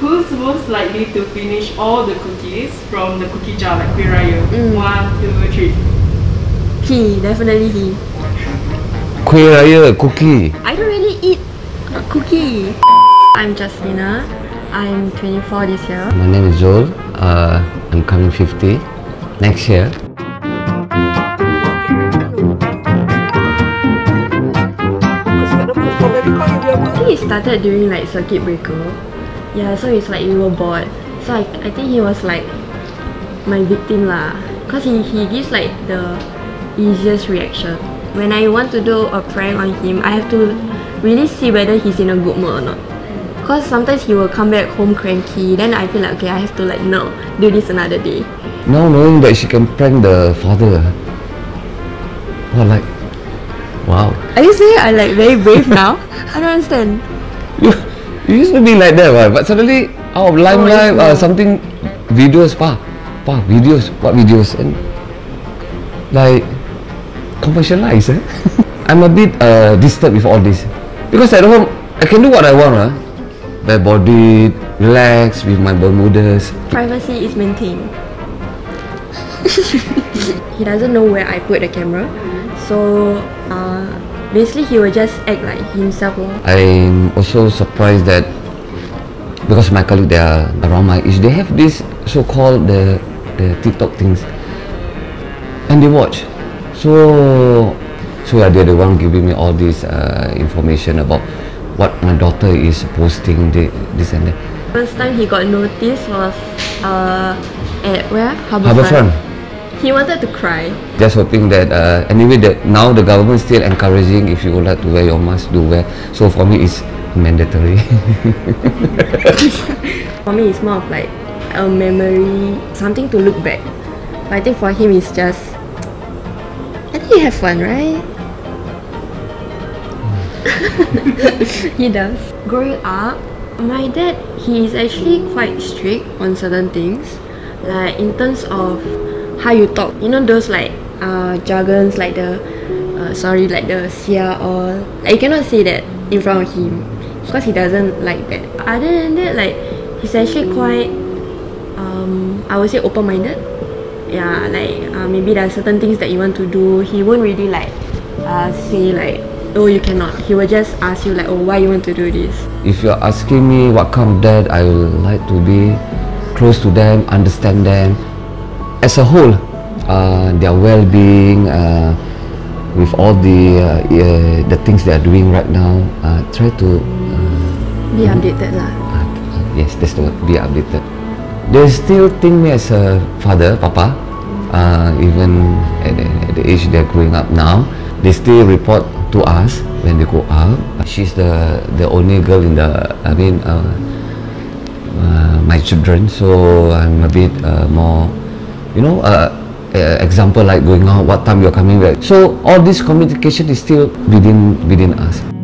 Who's most likely to finish all the cookies from the cookie jar, like Kueh Raya? One, two, three. He, definitely he. Kueh Raya cookie. I don't really eat a cookie. I'm Jazlina. I'm 24 this year. My name is Joel. Uh, I'm coming 50 next year. I think it started during like circuit breaker. Yeah, so it's like we were bored. So I, I think he was like my victim lah. Cause he, he gives like the easiest reaction. When I want to do a prank on him, I have to really see whether he's in a good mood or not. Cause sometimes he will come back home cranky, then I feel like okay, I have to like no, do this another day. Now knowing that she can prank the father. Well, like, wow. Are you saying I like very brave now? I don't understand. You, you used to be like that, right? But suddenly, out of limelight, uh, something, videos, pa, pa, videos, what videos? And like, commercialized, eh? I'm a bit uh, disturbed with all this. Because at home, I can do what I want, huh? Bare body, relax with my Bermudas. Privacy is maintained. he doesn't know where I put the camera, so uh, basically he will just act like himself. lor. I'm also surprised that because my colleague they are around my age, they have this so-called the the TikTok things, and they watch. So so yeah, they're the one giving me all this uh, information about what my daughter is posting, the, this and that. First time he got noticed was uh, at where Harbourfront. He wanted to cry. Just hoping that uh, anyway that now the government still encouraging if you would like to wear your mask, do wear. So for me, it's mandatory. For me, it's more of like a memory, something to look back. But I think for him, it's just. I think you have fun, right? he does. Growing up, my dad, he is actually quite strict on certain things. Like in terms of how you talk, you know those like uh, jargons like the uh, sorry like the sia or like you cannot say that in front of him because he doesn't like that. Other than that, like he's actually quite um, I would say open-minded. Yeah, like uh, maybe there are certain things that you want to do. He won't really like uh, say like oh you cannot. He will just ask you like oh why you want to do this. if you're asking me what kind of dad I would like to be, close to them, understand them, as a whole, uh, their well-being, uh, with all the uh, uh, the things they are doing right now, uh, try to uh, Be updated lah. uh, yes, that's the word, be updated. They still think me as a father, papa. Uh, even at the, at the age they're growing up now, they still report to us when they go out. She's the the only girl in the, I mean, uh, uh, my children. So I'm a bit uh, more, you know, uh, uh, example like going out, what time you're coming back. So all this communication is still within within us.